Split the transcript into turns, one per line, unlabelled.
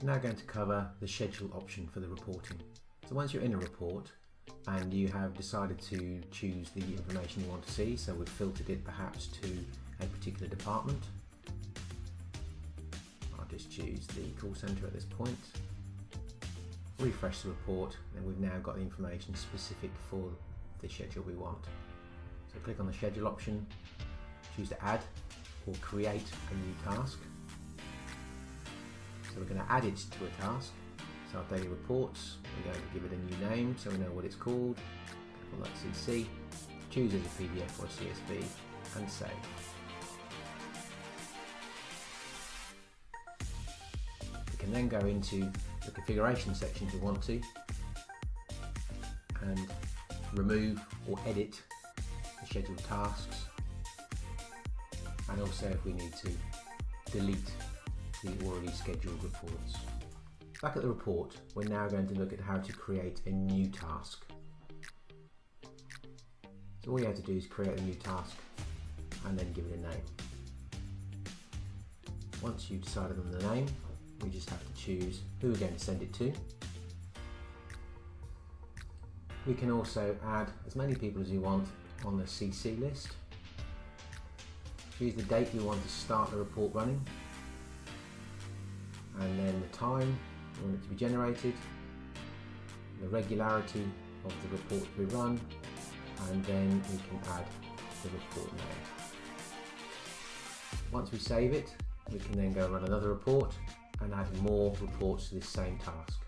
We're now going to cover the schedule option for the reporting. So once you're in a report and you have decided to choose the information you want to see, so we've filtered it perhaps to a particular department. I'll just choose the call centre at this point. Refresh the report and we've now got the information specific for the schedule we want. So click on the schedule option, choose to add or create a new task. We're going to add it to a task. So our daily reports, we're going to give it a new name so we know what it's called. Call that CC. Choose as a PDF or CSV and save. We can then go into the configuration section if we want to and remove or edit the scheduled tasks and also if we need to delete the already scheduled reports. Back at the report, we're now going to look at how to create a new task. So all you have to do is create a new task and then give it a name. Once you've decided on the name, we just have to choose who we're going to send it to. We can also add as many people as you want on the CC list. Choose the date you want to start the report running and then the time you want it to be generated, the regularity of the report to be run, and then we can add the report name. Once we save it, we can then go run another report and add more reports to this same task.